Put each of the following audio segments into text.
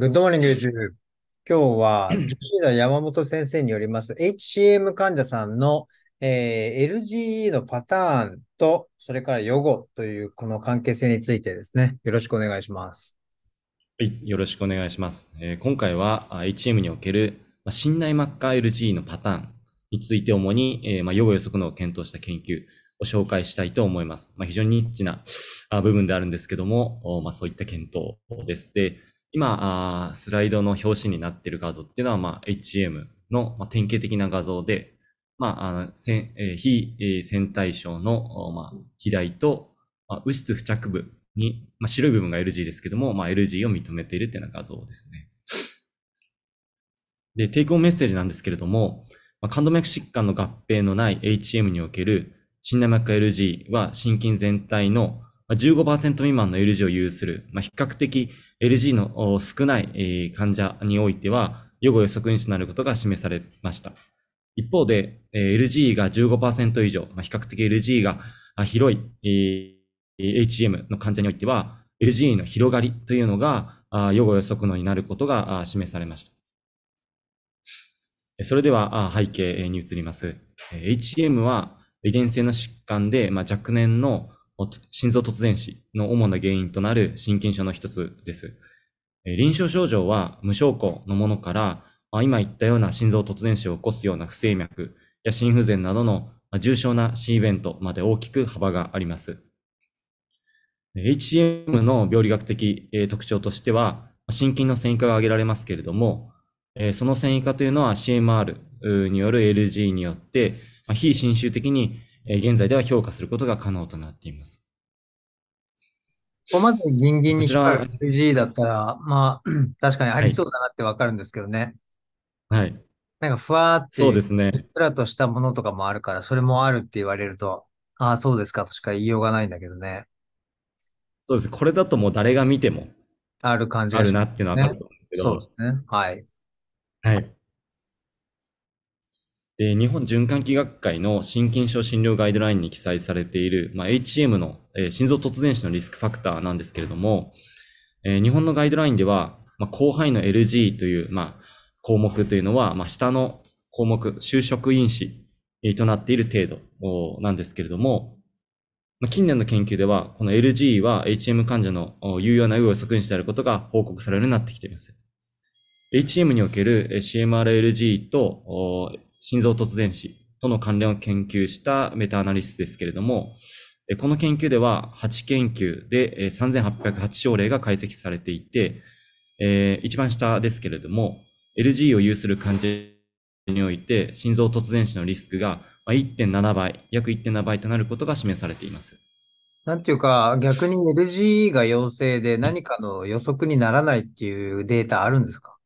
Good morning YouTube。今日は、女子の山本先生によります HCM 患者さんの、えー LGE のパターンと、それから予後というこの関係性についてですね、よろしくお願いします。はい、よろしくお願いします。えー今回はあ HM におけるまあ信頼マッカー LGE のパターンについて主に、えーまあ、予後予測のを検討した研究を紹介したいと思います。まあ、非常にニッチな部分であるんですけども、まあ、そういった検討です。で、今、スライドの表紙になっている画像っていうのは、まあ、HM の、典型的な画像で、まあ、非、えー線対称の、まあ、肥大と、まあ、右質付着部に、まあ、白い部分が LG ですけども、まあ、LG を認めているっていうような画像ですね。で、テイクオンメッセージなんですけれども、まあ、冠動脈疾患の合併のない HM における心内膜下 LG は心筋全体の15%未満の LG を有する、まあ、比較的 LG の少ない、患者においては、予後予測因子となることが示されました。一方で、LG が15%以上、まあ、比較的 LG が広い、HM の患者においては、LG の広がりというのが、予後予測のになることが示されました。それでは背景に移ります。HM は遺伝性の疾患で、まあ、若年の心臓突然死の主な原因となる心筋症の一つです。臨床症状は無症候のものから、今言ったような心臓突然死を起こすような不整脈や心不全などの重症な C イベントまで大きく幅があります。HCM の病理学的特徴としては、心筋の線維化が挙げられますけれども、その線維化というのは CMR による LG によって、非侵襲的にえー現在では評価することが可能となっています。ここまでギンギンにこちら光る LG だったら、まあ、確かにありそうだなってわかるんですけどね。はい。なんかふわーって、そうですね。ふっくらとしたものとかもあるから、それもあるって言われると、ああ、そうですかとしか言いようがないんだけどね。そうです。これだともう誰が見てもある感じあがしまるなっていうのはわかると思うんですけど、そうですね。はい。はい。で、日本循環器学会の心筋症診療ガイドラインに記載されている、まあ、HM の、えー心臓突然死のリスクファクターなんですけれども、えー日本のガイドラインでは、まあ、広範囲の LG という、まあ、項目というのは、まあ、下の項目、就職因子となっている程度なんですけれども、まあ近年の研究では、この LG は HM 患者の有用な予測因子であることが報告されるようになってきています。HM における CMRLG と心臓突然死との関連を研究したメタアナリストですけれども、この研究では8研究で3808症例が解析されていて、え一番下ですけれども、LG を有する患者において心臓突然死のリスクが1.7倍、約1.7倍となることが示されています。なんていうか、逆に LG が陽性で何かの予測にならないっていうデータあるんですか？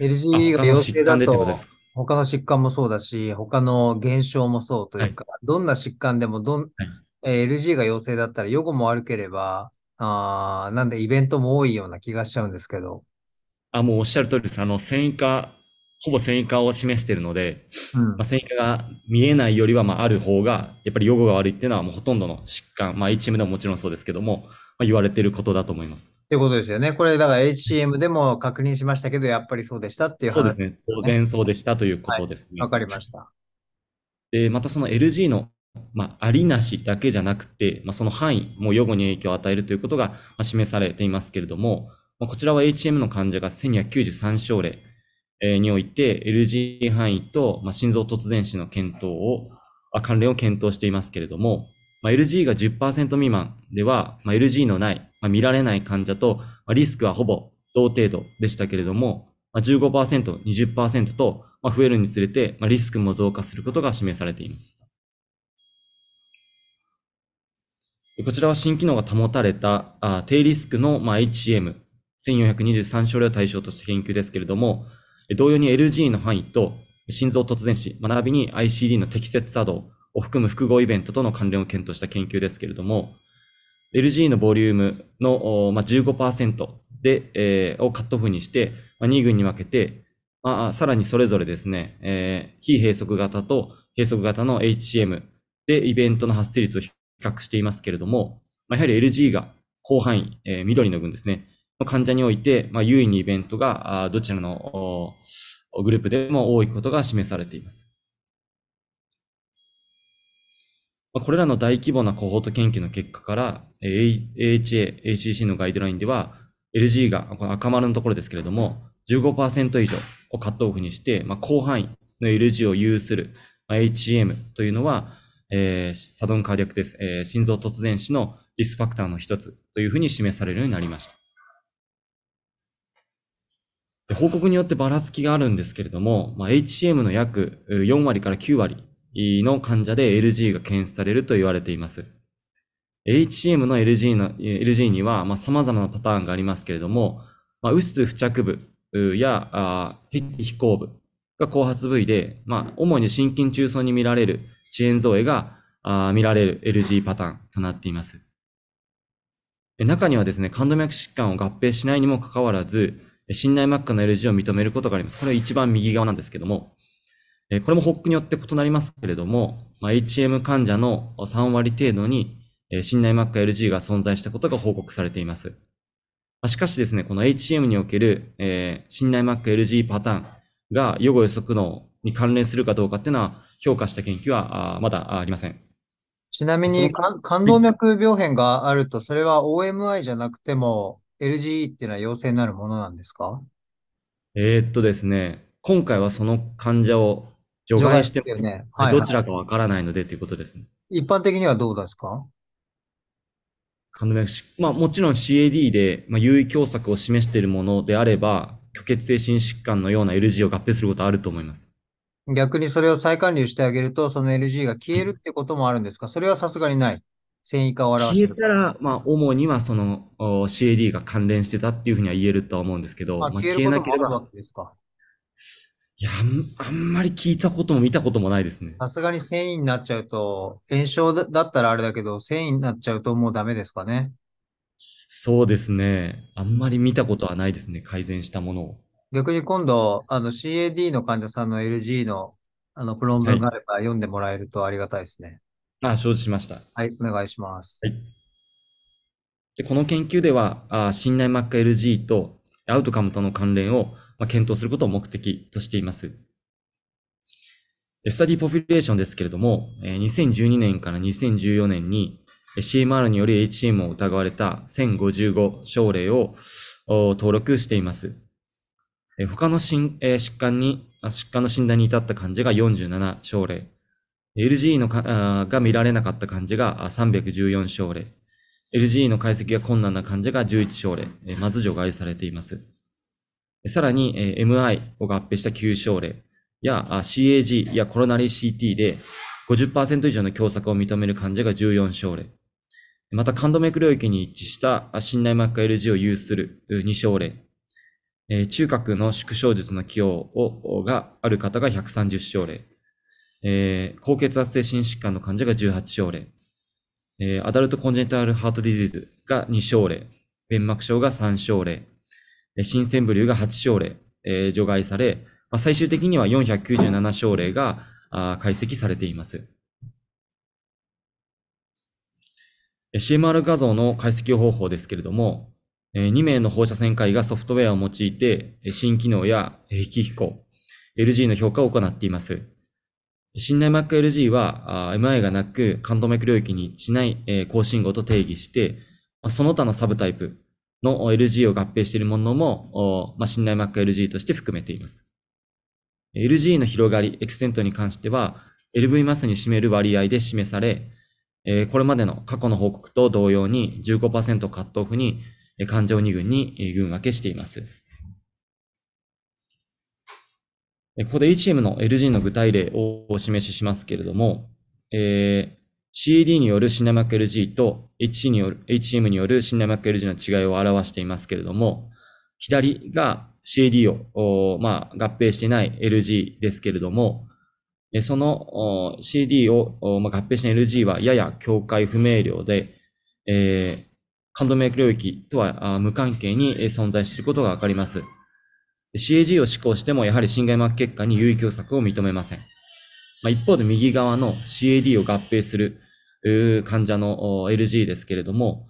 ?LG が陽性だと他の疾患もそうだし、他の現象もそうというか、どんな疾患でもどん、はいえー LG が陽性だったら予後も悪ければ、あーなんでイベントも多いような気がしちゃうんですけど。あ、もうおっしゃる通りです。あの、繊維化、ほぼ繊維化を示しているので、うんまあ、繊維化が見えないよりは、まあ、ある方が、やっぱり予後が悪いっていうのは、もうほとんどの疾患、まあ、HM でももちろんそうですけども、まあ、言われていることだと思います。ってことですよね。これ、だから HCM でも確認しましたけど、やっぱりそうでしたっていう話。そうですね。当然そうでしたということですね。わかりました。で、またその LG の、まあ、ありなしだけじゃなくて、まあ、その範囲も予後に影響を与えるということがまあ示されていますけれども、まあ、こちらは HM の患者が1293症例えーにおいて LG 範囲と、まあ、心臓突然死の検討を、あ関連を検討していますけれども、まあ、LG が10%未満では、まあ、LG のない、まあ、見られない患者と、まあ、リスクはほぼ同程度でしたけれども、まあ、15%、20%と、まあ、増えるにつれて、まあ、リスクも増加することが示されています。こちらは心機能が保たれたあ低リスクの、まあ、HCM、1423症例を対象とした研究ですけれども、同様に LG の範囲と心臓突然死、並びに ICD の適切作動を含む複合イベントとの関連を検討した研究ですけれども、LG のボリュームの、まあ、15%で、えーをカットオフにして、まあ、2群に分けて、まあ、さらにそれぞれですね、えー非閉塞型と閉塞型の HCM でイベントの発生率を比較していますけれども、まあ、やはり LG が広範囲、えー緑の群ですね、患者において、まあ、優位にイベントがどちらのグループでも多いことが示されています。これらの大規模なコホート研究の結果から、AHA、ACC のガイドラインでは、LG が、この赤丸のところですけれども、15%以上をカットオフにして、まあ、広範囲の LG を有する、まあ、HCM というのは、えー、サドンカーディアクテス、えー、心臓突然死のリスクファクターの一つというふうに示されるようになりました。報告によってばらつきがあるんですけれども、まあ、HCM の約4割から9割の患者で LG が検出されると言われています。HCM の LG, の LG には、まあ、様々なパターンがありますけれども、まあ、薄付着部やあ非行部が後発部位で、まあ、主に心筋中層に見られる遅延増影があ見られる LG パターンとなっています。中にはですね、冠動脈疾患を合併しないにもかかわらず、心内膜下の LG を認めることがあります。これは一番右側なんですけども、これも報告によって異なりますけれども、まあ、HM 患者の3割程度に心内膜下 LG が存在したことが報告されています。しかしですね、この HM における、えー、心内膜下 LG パターンが予後予測能に関連するかどうかっていうのは評価した研究はまだありません。ちなみに、冠動脈病変があると、それは OMI じゃなくても LGE っていうのは陽性になるものなんですか？えー、っとですね、今回はその患者を除外しても、ねはいはい、どちらかわからないのでということですね。一般的にはどうですか？まあもちろん CAD で、まあ、優位狭窄を示しているものであれば、虚血性心疾患のような LG を合併することはあると思います。逆にそれを再管理してあげると、その LG が消えるってこともあるんですか？それはさすがにない。繊維化を表消えたら、まあ、主にはその CAD が関連してたっていうふうには言えるとは思うんですけど、まあ、消えなければ。いや、あんまり聞いたことも見たこともないですね。さすがに繊維になっちゃうと、炎症だったらあれだけど、繊維になっちゃうともうダメですかね。そうですね。あんまり見たことはないですね。改善したものを。逆に今度、あの CAD の患者さんの LG のあの論文があれば読んでもらえるとありがたいですね。はい、あ、承知しました。はい、お願いします。はい、でこの研究では、あ心内膜下 LG とアウトカムとの関連を、まあ、検討することを目的としています。スタディポピュレーションですけれども、2012年から2014年に CMR による HM を疑われた1055症例を登録しています。他の疾患に、疾患の診断に至った患者が47症例、LGE のが見られなかった患者が314症例、LGE の解析が困難な患者が11症例、まず除外されています。さらに、MI を合併した9症例や CAG やコロナリー CT で50%以上の狭窄を認める患者が14症例、また感動脈領域に一致した心内膜下 LG を有する2症例、中核の縮小術の起用をがある方が130症例、えー、高血圧性心疾患の患者が18症例、えー、アダルトコンジェニタルハートディジーズが2症例、弁膜症が3症例、新鮮部流が8症例、えー、除外され、まあ、最終的には497症例があ解析されています。CMR 画像の解析方法ですけれども、2名の放射線科医がソフトウェアを用いて、新機能や引き飛行、LG の評価を行っています。心内膜 LG は MI がなく感動脈領域にしない高信号と定義して、その他のサブタイプの LG を合併しているものも、まあ、心内膜 LG として含めています。LG の広がり、エクセントに関しては、LV マスに占める割合で示され、これまでの過去の報告と同様に15%カットオフに環状2群に群分けしています。ここで HM の LG の具体例をお示ししますけれども、えー、CAD によるシナマック LG と HC による HM によるシナマック LG の違いを表していますけれども、左が CAD を、まあ、合併していない LG ですけれども、その CD を、まあ、合併して LG はやや境界不明瞭で、えー、感動脈領域とは無関係に存在していることがわかります。CAG を施行してもやはり心外膜血管に有意狭窄を認めません。まあ、一方で右側の CAD を合併する患者の LG ですけれども、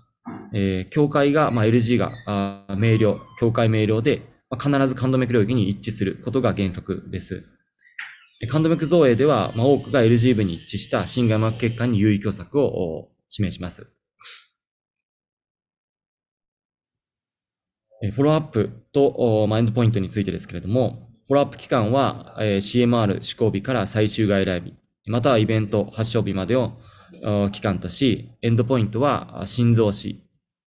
えー、境界が、まあ、LG が明瞭、境界明瞭で、まあ、必ず感動脈領域に一致することが原則です。感動脈造影では、まあ、多くが LG 部に一致した心外膜血管に有意狭窄を示します。フォローアップとエンドポイントについてですけれども、フォローアップ期間は CMR 施行日から最終外来日、またはイベント発症日までを期間とし、エンドポイントは心臓死、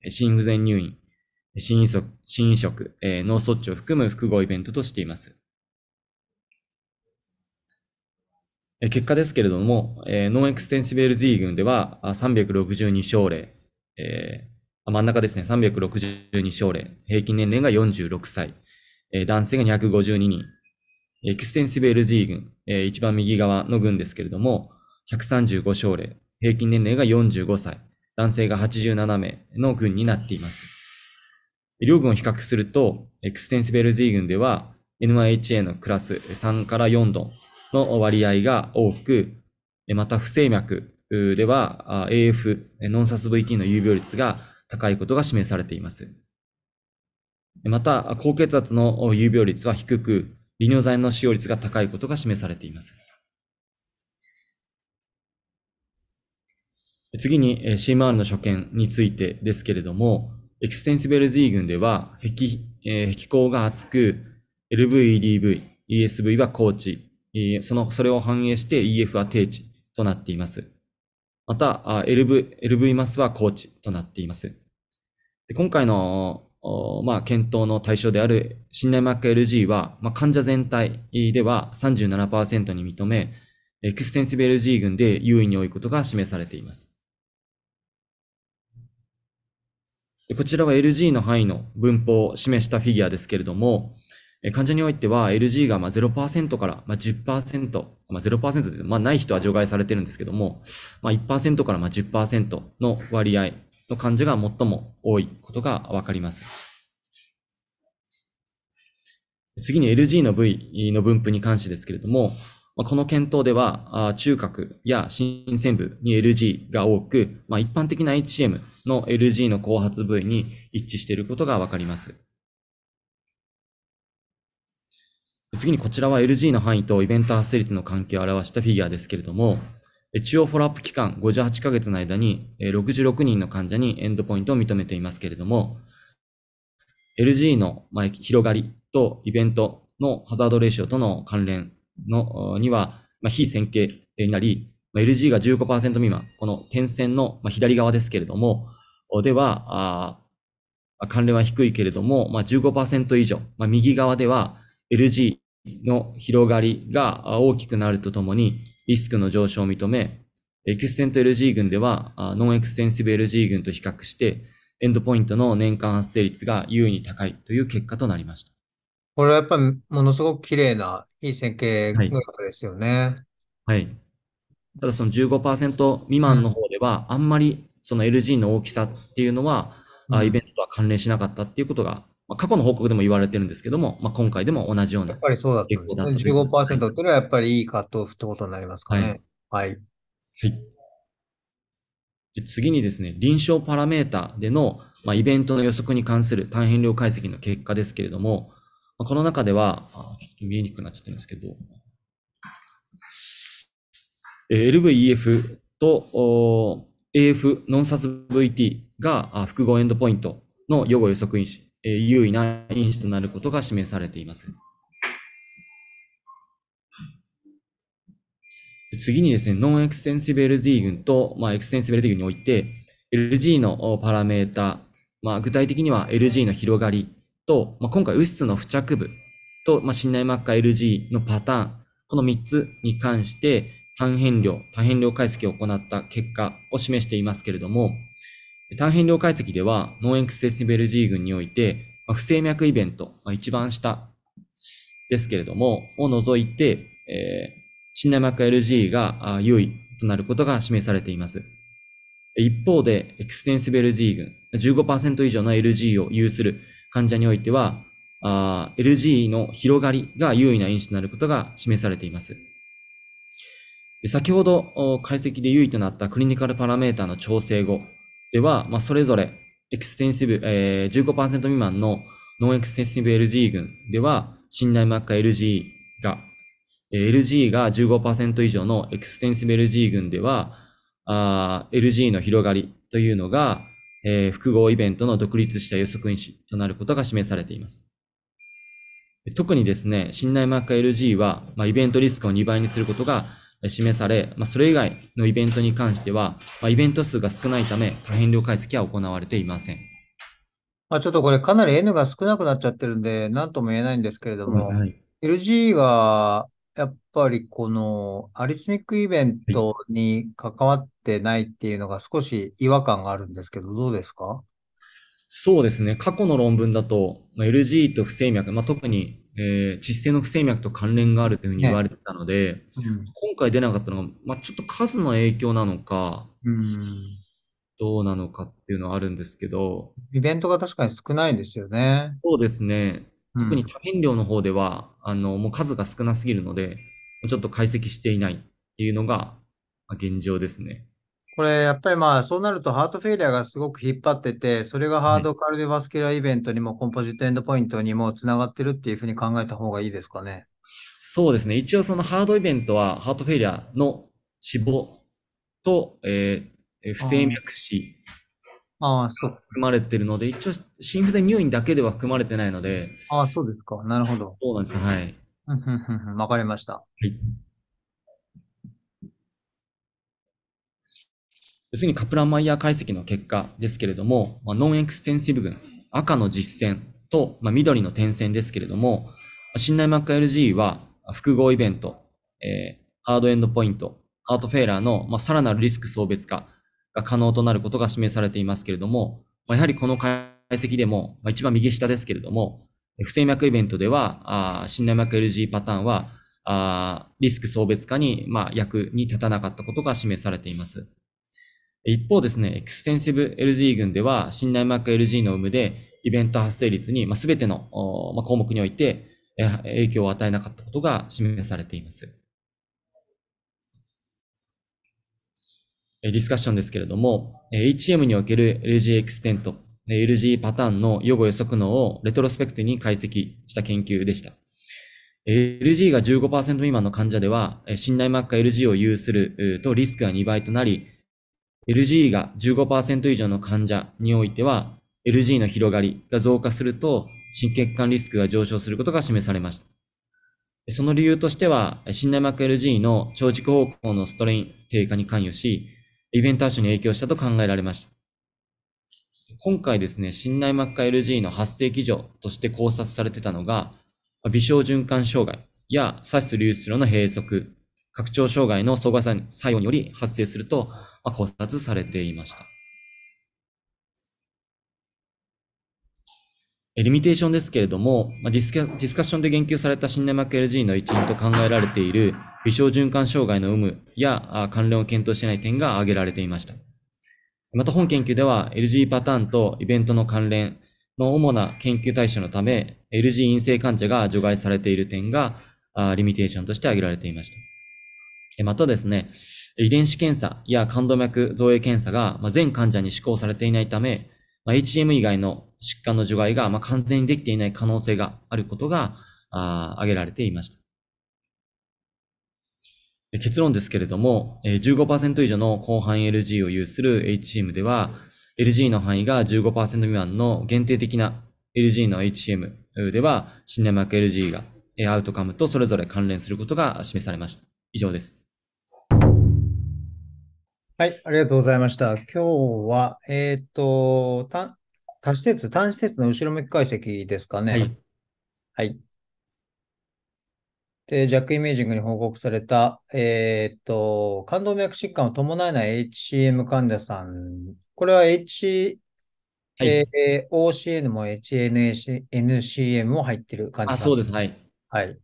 心不全入院、心移植、心移植、え脳卒中を含む複合イベントとしています。結果ですけれども、ノンエクステンシブル Z 群では362症例、えー、真ん中ですね、362症例、平均年齢が46歳、え男性が252人、エクステンシブ LG 群、え一番右側の群ですけれども、135症例、平均年齢が45歳、男性が87名の群になっています。両群を比較すると、エクステンシブ LG 群では、NYHA のクラス3から4度の割合が多く、また不整脈では AF、ノンサス VT の有病率が高いことが示されています。また、高血圧の有病率は低く、利尿剤の使用率が高いことが示されています。次に CMR の所見についてですけれども、エクステンシベル Z 群では、壁、えー、壁口が厚く、LV、EDV、ESV は高値、その、それを反映して EF は低値となっています。また、LV、LV マスは高値となっています。で今回の、まあ、検討の対象である心内膜下 LG は、まあ、患者全体では37%に認め、エクステンシブ LG 群で優位に多いことが示されています。こちらは LG の範囲の分布を示したフィギュアですけれども、患者においては LG がまあ0%からまあ10%、まあ、0%で、まあ、ない人は除外されてるんですけども、まあ、1%からまあ10%の割合の患者が最も多いことがわかります。次に LG の部位の分布に関してですけれども、まこの検討では、中核や新鮮部に LG が多く、まあ、一般的な HCM の LG の後発部位に一致していることがわかります。次にこちらは LG の範囲とイベント発生率の関係を表したフィギュアですけれども、中央フォローアップ期間58ヶ月の間に66人の患者にエンドポイントを認めていますけれども、LG の広がりとイベントのハザードレーションとの関連のにはま非線形になり、ま LG が15%未満、この点線の左側ですけれども、では、関連は低いけれども、まあ、15%以上、まあ、右側では LG の広がりが大きくなるとともに、リスクの上昇を認め、エクステント LG 群では、ノンエクステンシブ LG 群と比較して、エンドポイントの年間発生率が有意に高いという結果となりました。これはやっぱりものすごく綺麗ないい線形グラフですよね。はい。ただその15%未満の方では、あんまりその LG の大きさっていうのは、うん、イベントとは関連しなかったっていうことがまあ、過去の報告でも言われてるんですけども、まあ、今回でも同じような。やっぱりそうだったんですね。15%っていうのはやっぱりいいカットオフってことになりますかね。はい。はい。はい、で次にですね、臨床パラメータでの、まあ、イベントの予測に関する単変量解析の結果ですけれども、まあ、この中では、ちょっと見えにくくなっちゃってるんですけど、LVEF と AF non-sus VT が複合エンドポイントの予後予測因子有意な因子となることが示されています。次にですね、 non-extensive LGE 群と、まあ、 extensive LGE 群において、 LGE のパラメータ、まあ、具体的には LG の広がりと、まあ、今回、右室の付着部と、まあ、心内膜下 LG のパターン、この3つに関して、単変量、多変量解析を行った結果を示していますけれども、単変量解析では、ノンエクセシベル G 群において、まあ、不整脈イベント、まあ、一番下ですけれども、を除いて、えー、心内膜 LG が優位となることが示されています。一方で、エクステンシベル G 群、15%以上の LG を有する患者においては、LG の広がりが優位な因子となることが示されています。先ほど解析で有意となった clinical parameter の調整後、では、まあ、それぞれ extensive、えー、15%未満のノンエクステンシブ LG 群では、信内膜下 LG が、LG が15%以上のエクステンシブ LG 群では、LG の広がりというのが、えー複合イベントの独立した予測因子となることが示されています。特にですね、信内膜下 LG は、まあ、イベントリスクを2倍にすることが示され、まあ、それ以外のイベントに関しては、まあ、イベント数が少ないため、可変量解析は行われていません。まあ、ちょっとこれかなり N が少なくなっちゃってるんで、なんとも言えないんですけれども、はい。LG がやっぱりこのアリスミックイベントに関わってないっていうのが少し違和感があるんですけど、どうですか？そうですね。過去の論文だと、まあ LG と不整脈、まあ、特に、えー窒性の不整脈と関連があるというふうに言われてたので、うん。今回出なかったのが、まあ、ちょっと数の影響なのか、うん。どうなのかっていうのはあるんですけど、イベントが確かに少ないんですよね。そうですね。うん特に可変量の方では、あの、もう数が少なすぎるので、ちょっと解析していないっていうのが、まあ現状ですね。これやっぱりまあそうなるとハートフェイリアがすごく引っ張ってて、それがハードカルディバスキュラーイベントにもコンポジットエンドポイントにもつながってるっていうふうに考えた方がいいですかね。そうですね。一応そのハードイベントは、ハートフェイリアの死亡と、えーえー不整脈死ああ、そう。含まれてるので、一応心不全入院だけでは含まれてないので、ああ、そうですか。なるほど。そうなんです。はい。うんふんふんふんわかりました。はい。次にカプランマイヤー解析の結果ですけれども、まあ、 non-extensive 群、赤の実線と、まあ、緑の点線ですけれども、信内膜下 LG は複合イベント、えー hard endpoint、heart failure の、まあ、さらなるリスク層別化が可能となることが示されていますけれども、やはりこの解析でも、一番右下ですけれども、不整脈イベントでは、あー信内膜 LG パターンは、リスク層別化に、まあ、役に立たなかったことが示されています。一方ですね、エクステンシブ LG 群では、信内膜 LG の有無で、イベント発生率に、まあ、全ての、ま、項目において、影響を与えなかったことが示されています。えーディスカッションですけれども、 HCM における LGE extent、LG パターンの予後予測能をレトロスペクトに解析した研究でした。LG が15%未満の患者では、信内膜下 LG を有するとリスクが2倍となり、LG が15%以上の患者においては、LG の広がりが増加すると、心血管リスクが上昇することが示されました。その理由としては、信内膜 LG の長軸方向のストレイン低下に関与し、イベント圧縮に影響したと考えられました。今回ですね、信内膜下 LG の発生基準として考察されてたのが、微小循環障害や左室流出量の閉塞、拡張障害の阻害作用により発生するとま考察されていました。リミテーションですけれども、ま、ディスカディスカッションで言及された信内膜 LG の一因と考えられている微小循環障害の有無や関連を検討していない点が挙げられていました。また本研究では LG パターンとイベントの関連の主な研究対象のため LG 陰性患者が除外されている点がリミテーションとして挙げられていました。またですね、遺伝子検査や冠動脈造影検査が全患者に施行されていないため、ま、HM 以外の疾患の除外がまあ完全にできていない可能性があることがあ挙げられていました。結論ですけれども、15%以上の広範囲 LG を有する HCM では、LG の範囲が15%未満の限定的な LG の HCM では、信内膜 LG がアウトカムとそれぞれ関連することが示されました。以上です。はい、ありがとうございました。今日は、えっと、た多施設、単施設の後ろ向き解析ですかね。はい。はい。で、ジャックイメージングに報告された、えっと、冠動脈疾患を伴えない HCM 患者さん、これは H、はい。えー OCN も HNCM も入ってる患者あ、さん。そうです。はい。はい。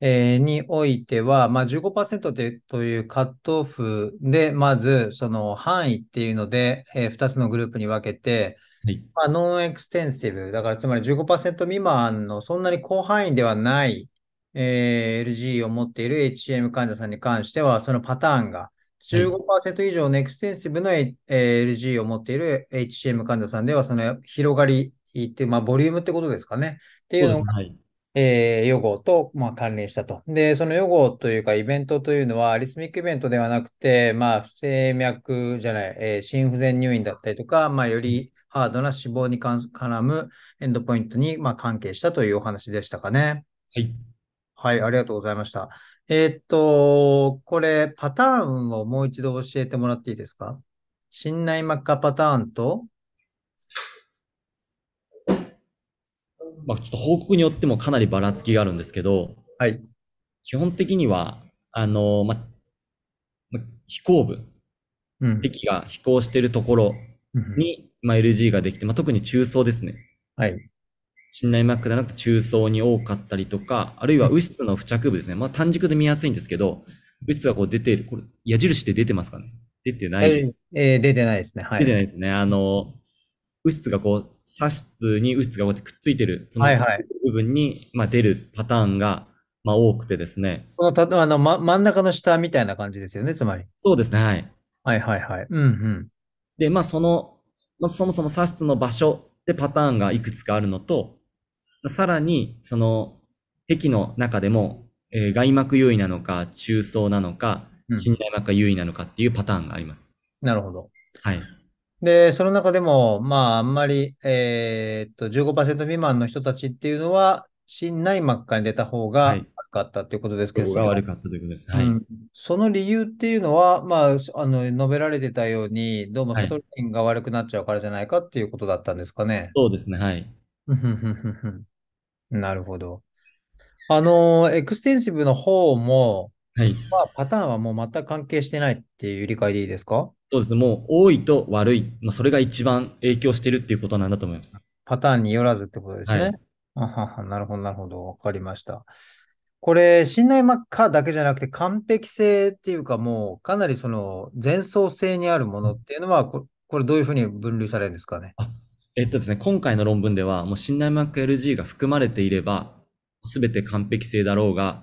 えーにおいては、まあ、15%でというカットオフで、まず、その範囲っていうので、え2つのグループに分けて、はい。まあ、 non-extensive、だからつまり15%未満のそんなに広範囲ではない、えー LG を持っている HCM 患者さんに関しては、そのパターンがはい。15%以上のエクステンシブな、えー LG を持っている HCM 患者さんでは、その広がりって、まあ、ボリュームってことですかね。っていうのが。えー予後と、まあ、関連したと。で、その予後というか、イベントというのは、 arrhythmic event ではなくて、まあ、不整脈じゃない、えー心不全入院だったりとか、まあ、よりハードな死亡に関絡むエンドポイントに、まあ、関係したというお話でしたかね。はい。はい、ありがとうございました。えーっと、これ、パターンをもう一度教えてもらっていいですか？心内膜下パターンと、まあ、ちょっと報告によってもかなりばらつきがあるんですけど、はい。基本的には、あの、ま、ま飛行部、うん。敵が飛行しているところうんに、まあ、LG ができて、まあ、特に中層ですね。はい。心内膜ではなくて中層に多かったりとか、あるいは右室の付着部ですね。まあ、単軸で見やすいんですけど、右室がこう出ている、これ、矢印で出てますかね？出てないです。はい。えー出てないですね。は出てい。ないですね。あの、右室がこう、左室に右室がこうやってくっついてる、はいはい。部分に、まあ、出るパターンが、まあ、多くてですね。このた、あの、ま、真ん中の下みたいな感じですよね、つまり。そうですね。はい。はいはいはい。うんうん。で、まあ、その、まあ、そもそも左室の場所でパターンがいくつかあるのと、さらに、その、壁の中でも、えー外膜優位なのか、中層なのか、うん。心内膜が優位なのかっていうパターンがあります。なるほど。はい。で、その中でも、まあ、あんまり、えーっと、15%未満の人たちっていうのは、心内膜下に出た方がはい。悪かったっていうことですけど、は、が悪かったということです。はい。うん。その理由っていうのは、まあ、あの、述べられてたように、どうもはい。 strain が悪くなっちゃうからじゃないかっていうことだったんですかね。そうですね。はい。なるほど。あの、 extensive の方も、はい。まあ、パターンはもう全く関係してないっていう理解でいいですか？そうですね。もう、多いと悪い。まあ、それが一番影響してるっていうことなんだと思います。パターンによらずってことですね。はい。あはは、なるほど、なるほど。わかりました。これ、信頼マッカーだけじゃなくて、完璧性っていうか、もう、かなりその、前奏性にあるものっていうのは、ここれどういうふうに分類されるんですかね？あ、えっとですね、今回の論文では、もう信頼マーク LG が含まれていれば、すべて完璧性だろうが、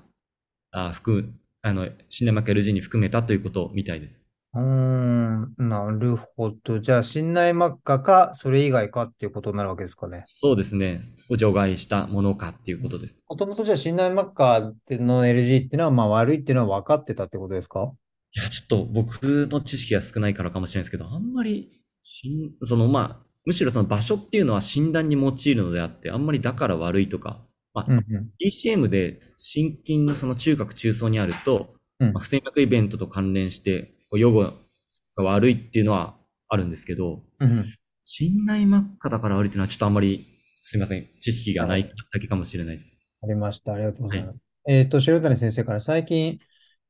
あ、含む、あの、信頼マーク LG に含めたということみたいです。うーん、なるほど。じゃあ、信頼マッカーか、それ以外かっていうことになるわけですかね。そうですね。を除外したものかっていうことです。もともとじゃあ、信頼マッカーっての LG っていうのは、まあ悪いっていうのは分かってたってことですか？いや、ちょっと僕の知識が少ないからかもしれないですけど、あんまり、その、まあ、むしろその場所っていうのは診断に用いるのであって、あんまりだから悪いとか、まあ、うんうん。ECM で心筋のその中核中層にあると、まあ、うん。不整脈イベントと関連して、予後が悪いっていうのはあるんですけど、うんうん。心内膜下だから悪いっていうのはちょっとあんまり、すみません、知識がない。だけかもしれないです。ありました。ありがとうごはい。ざいます。えっと、白谷先生から最近、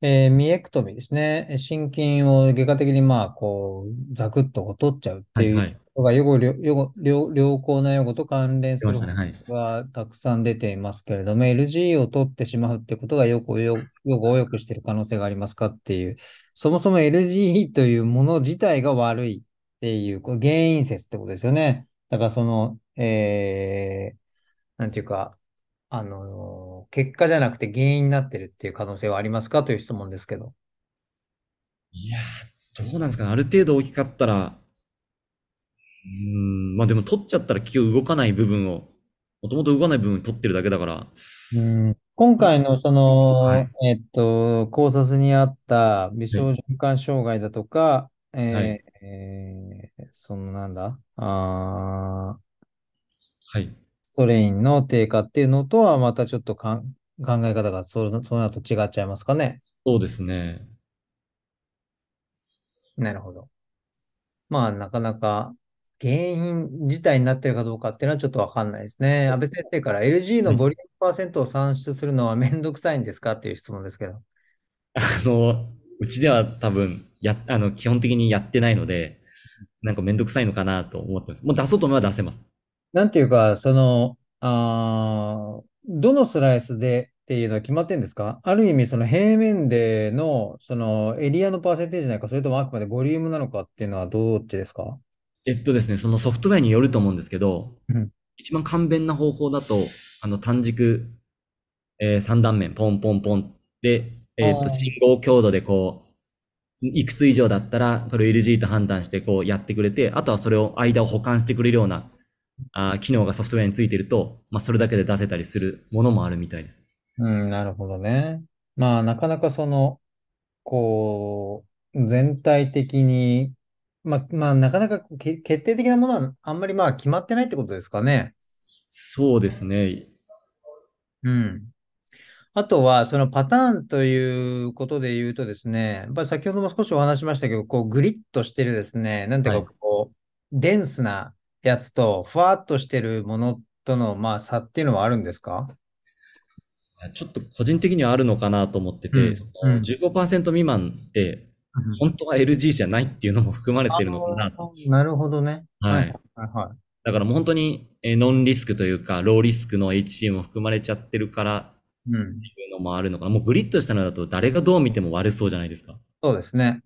えーミエクトミですね。心筋を外科的にまあ、こう、ザクッと取っちゃうってはい、いうはい。人が予後、予後、良良好な予後と関連する方出ましたね。はい。法がたくさん出ていますけれども、LG を取ってしまうってことが予後、予予後を良くしている可能性がありますかっていう、そもそも LG というもの自体が悪いっていう、こう原因説ってことですよね。だからその、えーなんていうか、あの、結果じゃなくて原因になってるっていう可能性はありますかという質問ですけど。いやー、どうなんですかね。ある程度大きかったら、うーん、まあでも取っちゃったら結局動かない部分を、もともと動かない部分取ってるだけだから、うん、今回のその、はい。えっと、考察にあった微はい。小循環障害だとか、はい。えーえーそのなんだ、あー、はい。ストレインの低下っていうのとはまたちょっとかん考え方がその、その後違っちゃいますかね。そうですね。なるほど。まあ、なかなか原因自体になってるかどうかっていうのはちょっとわかんないですね。安倍先生から LG はい。のボリュームパーセントを算出するのはめんどくさいんですかっていう質問ですけど。あの、うちでは多分、や、あの、基本的にやってないので、なんかめんどくさいのかなと思ってます。もう出そうと思えば出せます。なんていうか、その、あーどのスライスでっていうのは決まってるんですか？ある意味、その平面での、そのエリアのパーセンテージなのか、それともあくまでボリュームなのかっていうのはどっちですか？えっとですね、そのソフトウェアによると思うんですけど、うん一番簡便な方法だと、あの単軸、えー、三段面、ポンポンポンで、えっと、信号強度でこう、いくつ以上だったら、これ LG と判断してこうやってくれて、あとはそれを間を保管してくれるようなあ機能がソフトウェアについてると、まあ、それだけで出せたりするものもあるみたいです。うん、なるほどね。まあ、なかなかその、こう、全体的に、まあ、まあ、なかなかけ決定的なものはあんまりまあ決まってないってことですかね。そうですね。うん。あとは、そのパターンということで言うとですね、やっぱり先ほども少しお話ししましたけど、こうグリッとしてるですね、なんていうはい。かこう、デンスなやつと、ふわっとしてるものとの、まあ、差っていうのはあるんですか？ちょっと個人的にはあるのかなと思ってて、うん、そのうん。15%未満ってうん本当は LG じゃないっていうのも含まれあてるのかななるほどね。はい、はい。はい、はだからもう本当にえーノンリスクというか、ローリスクの HCM も含まれちゃってるからっい。うん。ていうのもあるのかな。もうグリッドしたのだと誰がどう見ても悪そうじゃないですか。そうですね。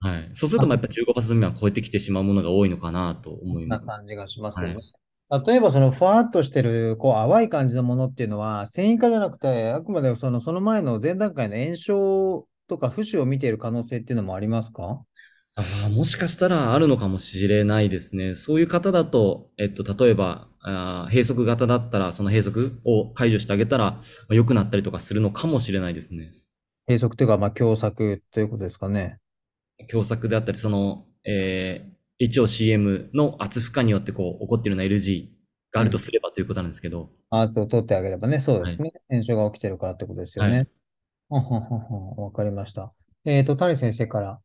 はい。そうするとまあやっぱ15%未満超えてきてしまうものが多いのかなと思います。な感じがしますよね。はい。例えば、そのふわっとしてる、こう、淡い感じのものっていうのは、繊維化じゃなくて、あくまでその、その前の前段階の炎症とか浮腫を見ている可能性っていうのもありますか？ああ、もしかしたらあるのかもしれないですね。そういう方だと、えっと、例えば、あー閉塞型だったら、その閉塞を解除してあげたら、まあ、良くなったりとかするのかもしれないですね。閉塞というか、まあ、狭窄ということですかね。狭窄であったり、その、えー、HOCM の圧負荷によってこう起こっているような LG があるとうん。すればということなんですけど、アーツを取ってあげればね、そうではい。すね。炎症が起きてるからってことですよはい。ね。ほんほんほんほんわかりました。えっと、谷先生から、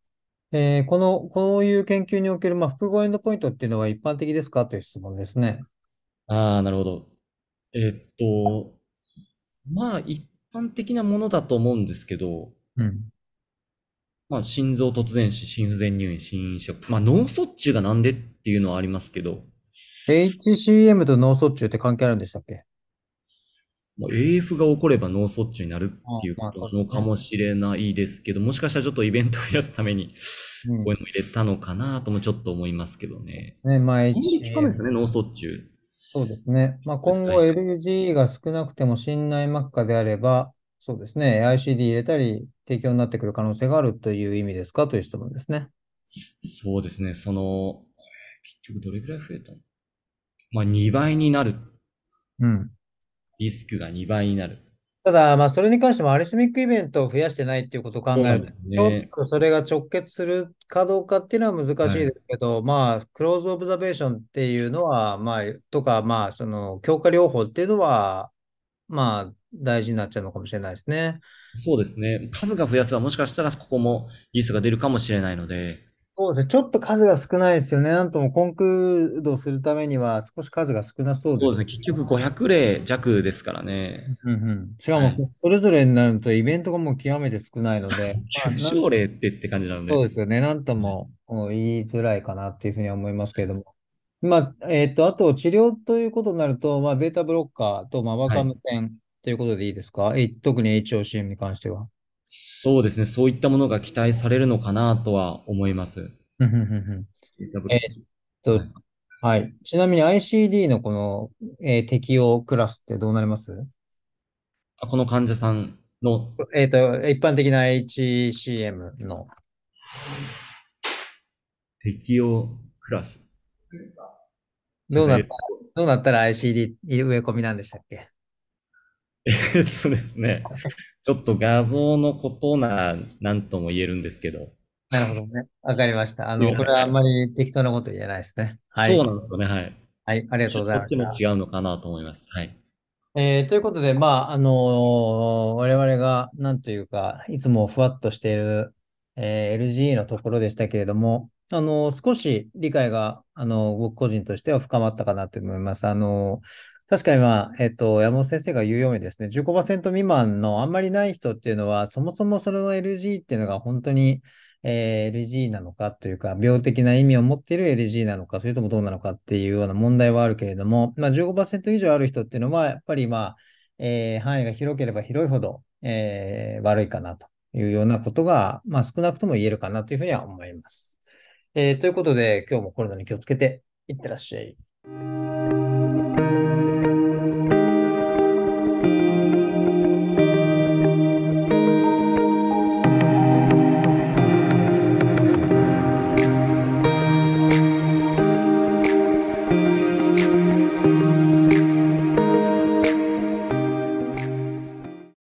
えーこの、こういう研究における、まあ、複合エンドポイントっていうのは一般的ですか？という質問ですね。ああ、なるほど。えーっと、まあ、一般的なものだと思うんですけど、うん。まあ、心臓突然死、心不全入院、心因食。まあ、脳卒中がなんでっていうのはありますけど、HCM と脳卒中って関係あるんでしたっけ？まあ、AF が起これば脳卒中になるあっていうこまあ、とな。のかもしれないですけど、もしかしたらちょっとイベントを増やすために、うん。こういうのを入れたのかなともちょっと思いますけどね。ね、まあ、あんまり聞かないですね、脳卒中。そうですね。まあ、今後はい。LG が少なくても心内膜下であれば、そうですね。ICD 入れたり、提供になってくる可能性があるという意味ですか？という質問ですね。そうですね、その、結局どれぐらい増えたの？まあ、2倍になる。うん。リスクが2倍になる。ただ、まあ、それに関してもアリスミックイベントを増やしてないっていうことを考えると、ちょっね。とそれが直結するかどうかっていうのは難しいではい。すけど、まあ、クローズオブザベーションっていうのは、まあ、とか、まあ、その、強化療法っていうのは、まあ、大事になっちゃうのかもしれないですね。そうですね。数が増やせばもしかしたらここもリスクが出るかもしれないので、そうですね。ちょっと数が少ないですよね。なんともコンクールするためには少し数が少なそうでうですね。結局500例弱ですからね。うんうん。しかも、はい。それぞれになるとイベントがもう極めて少ないので、まあ、9なん症例ってって感じなので。そうですよね。なんとはいももう言いづらいかなっていうふうには思いますけれども。まあ、えっと、あと治療ということになると、まあ、ベータブロッカーと、まあ、ワーカい。線ということでいいですか？え特に HOCM に関しては。そうですね。そういったものが期待されるのかなとは思います。うんうんうんうんえっと、い。はい。ちなみに ICD のこの、えー適用クラスってどうなります？あ、この患者さんのえっと、一般的な HCM の。適用クラス。どうなった、えっと、どうなったら ICD 植え込みなんでしたっけ？えっとですね。ちょっと画像のことな、なんとも言えるんですけど。なるほどね。わかりました。あの、これはあんまり適当なこと言えないですね。はい。そうなんですよね。はい。はい。ありがとうございちょっとこっちも。違うのかなと思います。はい。えーということで、まあ、あのー我々が、なんというか、いつもふわっとしている、えー LGE のところでしたけれども、あのー少し理解が、あのー僕個人としては深まったかなと思います。あのー確かに、まあ、えっと、山本先生が言うようにですね、15%未満のあんまりない人っていうのは、そもそもそれの LG っていうのが本当に、えー LG なのかというか、病的な意味を持っている LG なのか、それともどうなのかっていうような問題はあるけれども、まあ、15%以上ある人っていうのは、やっぱりまあ、えー範囲が広ければ広いほど、えー悪いかなというようなことが、まあ、少なくとも言えるかなというふうには思います。えーということで、今日もコロナに気をつけていってらっしゃい。